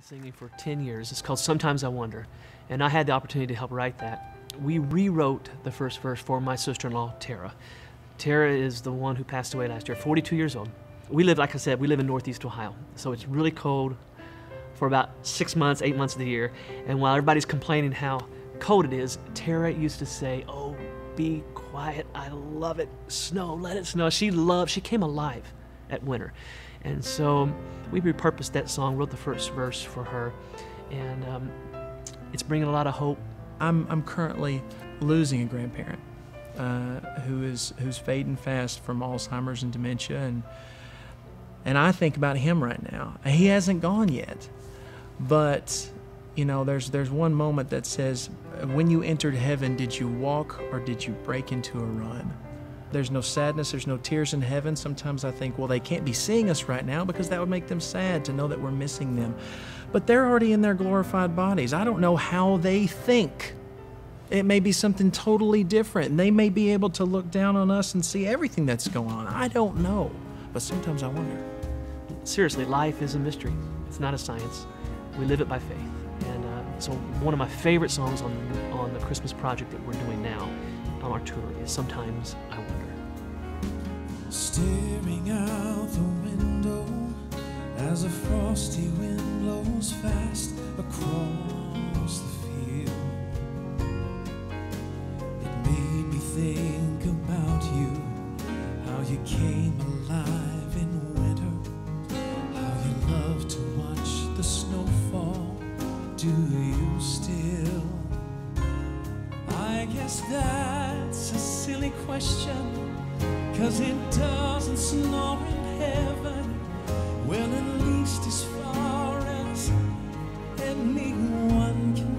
been singing for 10 years. It's called Sometimes I Wonder, and I had the opportunity to help write that. We rewrote the first verse for my sister in law, Tara. Tara is the one who passed away last year, 42 years old. We live, like I said, we live in Northeast Ohio, so it's really cold for about six months, eight months of the year. And while everybody's complaining how cold it is, Tara used to say, Oh, be quiet. I love it. Snow, let it snow. She loved, she came alive at winter. And so we repurposed that song, wrote the first verse for her, and um, it's bringing a lot of hope. I'm, I'm currently losing a grandparent uh, who is who's fading fast from Alzheimer's and dementia, and and I think about him right now. He hasn't gone yet, but you know, there's there's one moment that says, "When you entered heaven, did you walk or did you break into a run?" There's no sadness, there's no tears in heaven. Sometimes I think, well, they can't be seeing us right now because that would make them sad to know that we're missing them. But they're already in their glorified bodies. I don't know how they think. It may be something totally different. And they may be able to look down on us and see everything that's going on. I don't know. But sometimes I wonder. Seriously, life is a mystery. It's not a science. We live it by faith. And uh, so, one of my favorite songs on, on the Christmas project that we're doing now on our tour is Sometimes I Wonder. Staring out the window as a frosty wind blows fast across the field. It made me think about you, how you came alive in winter, how you love to watch the. Do you still? I guess that's a silly question. Cause it doesn't snow in heaven. Well, at least as far as anyone can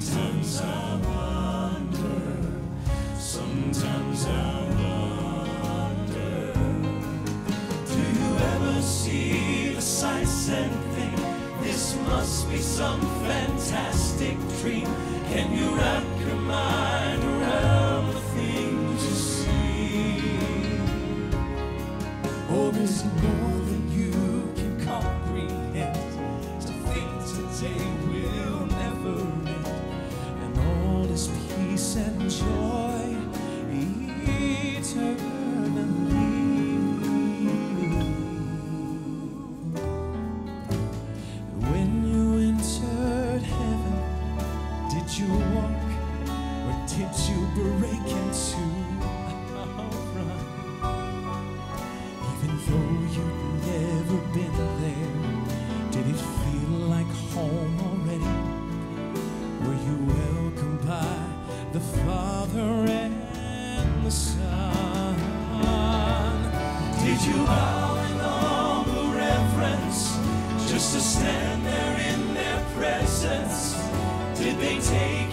sometimes I wonder, sometimes I wonder. Do you ever see the sights and think this must be some fantastic dream? Can you wrap your mind you break into a run? Even though you'd never been there, did it feel like home already? Were you welcomed by the Father and the Son? Did you bow in humble reverence just to stand there in their presence? Did they take